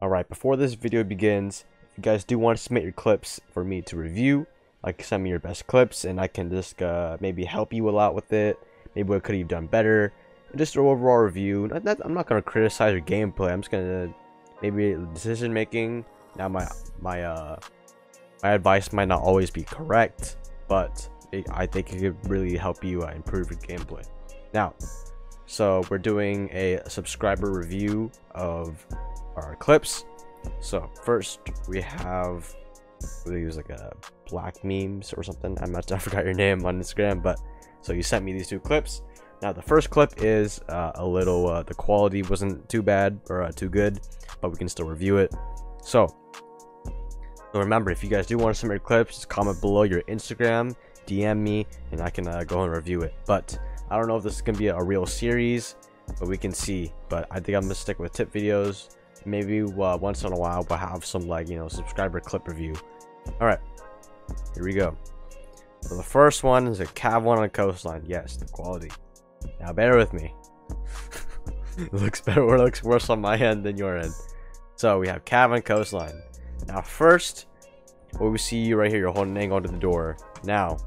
Alright, before this video begins, if you guys do want to submit your clips for me to review, like send me your best clips and I can just uh, maybe help you a lot with it. Maybe what could you have done better. Just an overall review. I'm not going to criticize your gameplay. I'm just going to maybe decision making. Now my my uh my advice might not always be correct, but it, I think it could really help you uh, improve your gameplay. Now, so we're doing a subscriber review of our clips. So first we have we use like a black memes or something. I'm not I forgot your name on Instagram, but so you sent me these two clips. Now the first clip is uh, a little uh, the quality wasn't too bad or uh, too good, but we can still review it. So, so remember, if you guys do want to submit clips, just comment below your Instagram, DM me, and I can uh, go and review it. But I don't know if this is gonna be a real series, but we can see. But I think I'm gonna stick with tip videos. Maybe uh, once in a while we'll have some like you know subscriber clip review. All right here we go. So the first one is a cav one on the coastline. Yes the quality. Now bear with me. It looks better or looks worse on my end than your end. So we have cav on coastline. Now first what we see right here you're holding an angle to the door. Now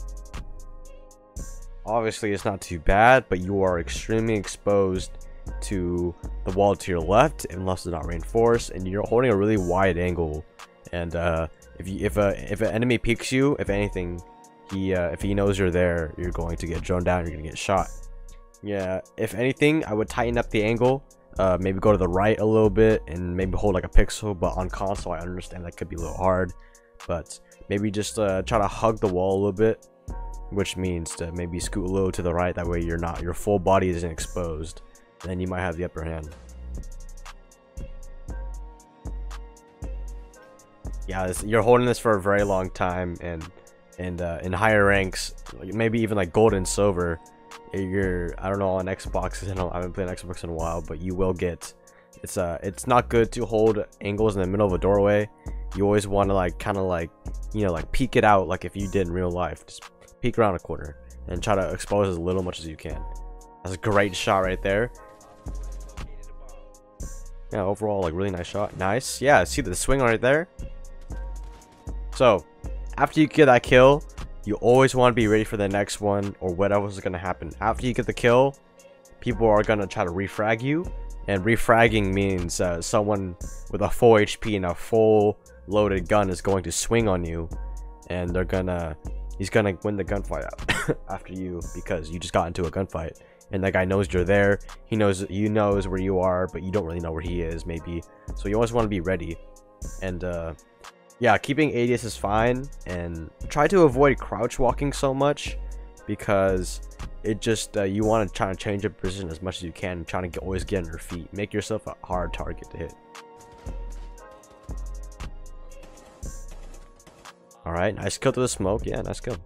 obviously it's not too bad but you are extremely exposed to the wall to your left unless it's not reinforced and you're holding a really wide angle. And uh, if you if a if an enemy peeks you if anything he uh, if he knows you're there you're going to get droned down you're gonna get shot. Yeah if anything I would tighten up the angle uh, maybe go to the right a little bit and maybe hold like a pixel but on console I understand that could be a little hard. But maybe just uh, try to hug the wall a little bit which means to maybe scoot a little to the right that way you're not your full body isn't exposed then you might have the upper hand. Yeah, this, you're holding this for a very long time, and and uh, in higher ranks, maybe even like gold and silver, you're I don't know on Xbox. I don't I haven't played Xbox in a while, but you will get. It's uh it's not good to hold angles in the middle of a doorway. You always want to like kind of like you know like peek it out like if you did in real life. Just peek around a corner and try to expose as little much as you can. That's a great shot right there. Yeah, overall, like, really nice shot. Nice. Yeah, see the swing right there? So, after you get that kill, you always want to be ready for the next one or whatever is going to happen. After you get the kill, people are going to try to refrag you. And refragging means uh, someone with a full HP and a full loaded gun is going to swing on you. And they're gonna... He's gonna win the gunfight after you because you just got into a gunfight. And that guy knows you're there. He knows he knows where you are but you don't really know where he is maybe. So you always want to be ready. And uh yeah keeping ADS is fine and try to avoid crouch walking so much because it just uh, you want to try to change your position as much as you can trying to get, always get on your feet. Make yourself a hard target to hit all right nice kill to the smoke. Yeah nice kill.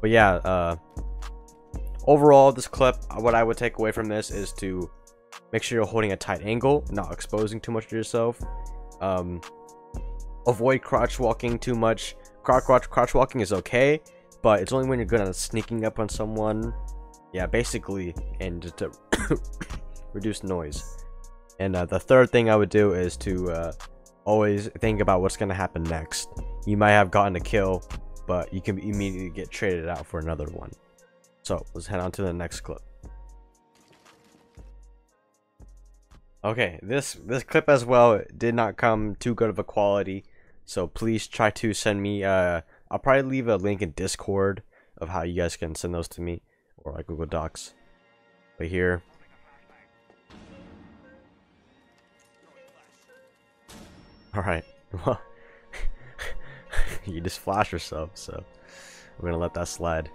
But yeah uh overall this clip what i would take away from this is to make sure you're holding a tight angle not exposing too much to yourself. Um avoid crouch walking too much. Crouch, crouch, crouch walking is okay but it's only when you're good at sneaking up on someone. Yeah basically and to reduce noise. And uh, the third thing i would do is to uh, always think about what's going to happen next you might have gotten a kill but you can immediately get traded out for another one so let's head on to the next clip. Okay, this this clip as well did not come too good of a quality, so please try to send me. Uh, I'll probably leave a link in Discord of how you guys can send those to me or like Google Docs. But here. All right. Well, you just flash yourself, so we're gonna let that slide.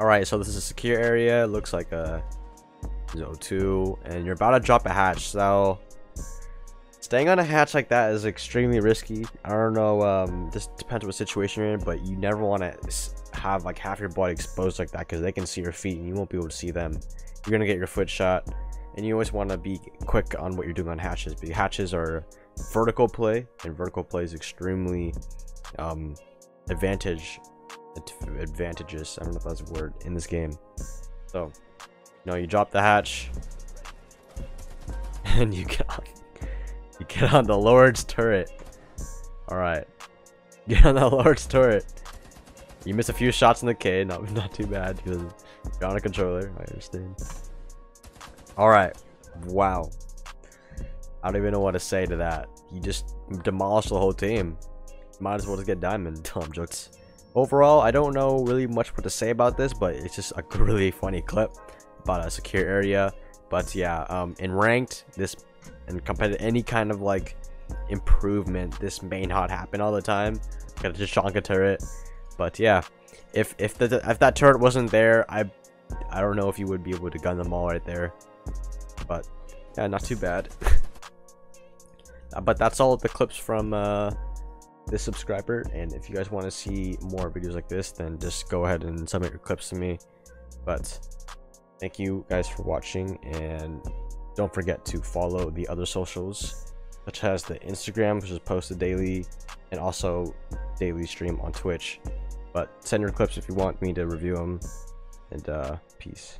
Alright, so this is a secure area. It looks like a zone 2. And you're about to drop a hatch. So, staying on a hatch like that is extremely risky. I don't know. Um, this depends on what situation you're in. But you never want to have like half your body exposed like that. Because they can see your feet and you won't be able to see them. You're to get your foot shot. And you always want to be quick on what you're doing on hatches. Because hatches are vertical play. And vertical play is extremely um, advantage advantages. I don't know if that's a word in this game. So, you know, you drop the hatch, and you get on, you get on the Lord's turret. All right, get on the Lord's turret. You miss a few shots in the K, not not too bad because you're on a controller. I understand. All right, wow. I don't even know what to say to that. You just demolished the whole team. Might as well just get diamond. Tom jokes. Overall, I don't know really much what to say about this, but it's just a really funny clip about a secure area. But yeah, um, in ranked, this and compared to any kind of like improvement, this may not happen all the time. Got a Tachanka turret, but yeah, if if the if that turret wasn't there, I I don't know if you would be able to gun them all right there. But yeah, not too bad. Uh, but that's all of the clips from uh, this subscriber and if you guys want to see more videos like this then just go ahead and submit your clips to me. But thank you guys for watching and don't forget to follow the other socials such as the instagram which is posted daily and also daily stream on twitch. But send your clips if you want me to review them and uh peace